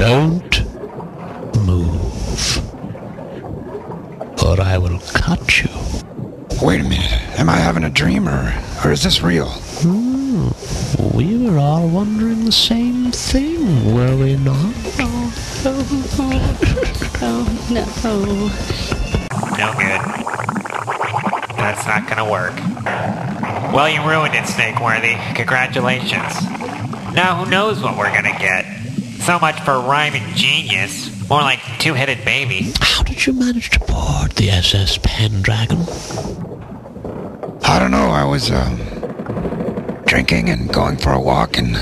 Don't move, or I will cut you. Wait a minute. Am I having a dream or, or is this real? Hmm. We were all wondering the same thing, were we not? Oh no. No good. That's not gonna work. Well, you ruined it, Snakeworthy. Congratulations. Now who knows what we're gonna get? So much for rhyming genius. More like two-headed baby. How did you manage to board the SS Pendragon? I don't know. I was um, drinking and going for a walk, and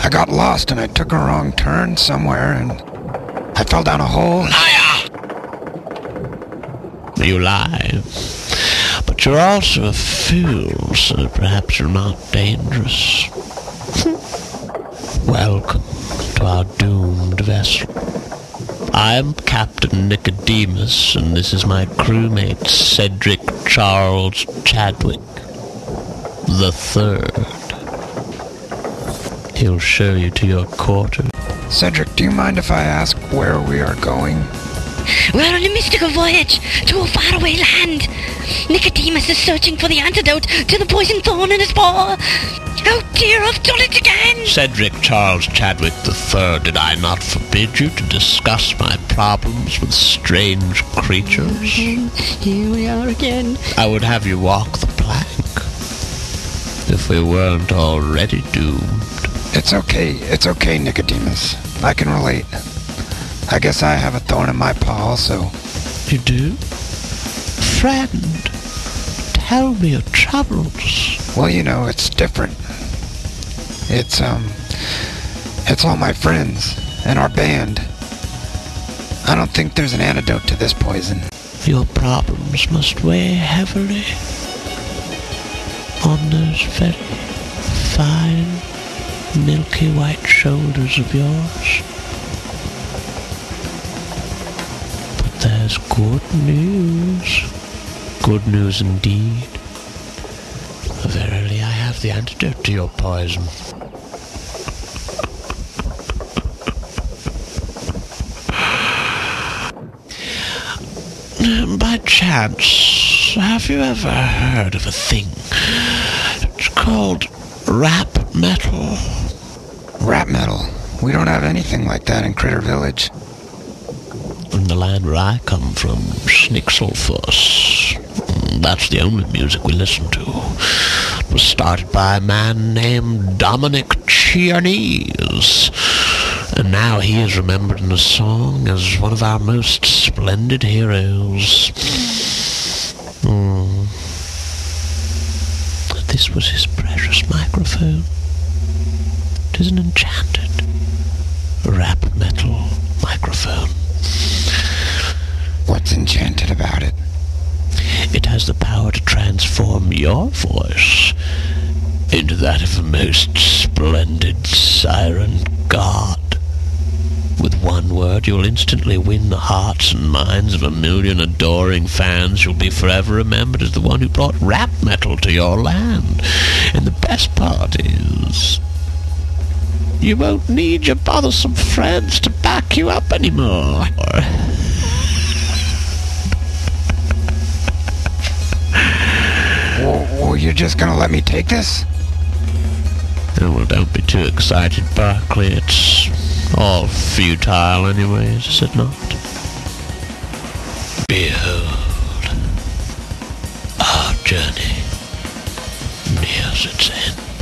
I got lost, and I took a wrong turn somewhere, and I fell down a hole. You lie. But you're also a fool, so perhaps you're not dangerous. Welcome to our doomed vessel. I am Captain Nicodemus, and this is my crewmate, Cedric Charles Chadwick, the Third. He'll show you to your quarters. Cedric, do you mind if I ask where we are going? We're on a mystical voyage to a faraway land. Nicodemus is searching for the antidote to the poison thorn in his paw. Oh dear, I've done it again. Cedric Charles Chadwick III, did I not forbid you to discuss my problems with strange creatures? Here we are again. I would have you walk the plank. If we weren't already doomed. It's okay. It's okay, Nicodemus. I can relate. I guess I have a thorn in my paw also. You do? Friend, tell me your troubles. Well, you know, it's different. It's, um, it's all my friends and our band. I don't think there's an antidote to this poison. Your problems must weigh heavily on those very fine, milky white shoulders of yours. But there's good news. Good news indeed. Verily, I have the antidote to your poison. By chance, have you ever heard of a thing? It's called rap metal. Rap metal. We don't have anything like that in Critter Village. In the land where I come from, Snixelfuss. Mm, That's the only music we listen to. It was started by a man named Dominic Chianese. And now he is remembered in a song as one of our most splendid heroes. Hmm. This was his precious microphone. It is an enchanted rap metal microphone. What's enchanted about? It your voice into that of a most splendid siren god. With one word, you'll instantly win the hearts and minds of a million adoring fans. You'll be forever remembered as the one who brought rap metal to your land. And the best part is, you won't need your bothersome friends to back you up anymore. Just gonna let me take this? Oh, well, don't be too excited, Barkley. It's all futile anyways, is it not? Behold, our journey nears its end.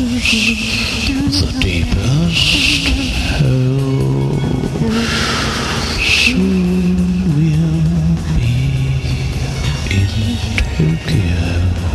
The deepest hole. Soon we'll be in Tokyo.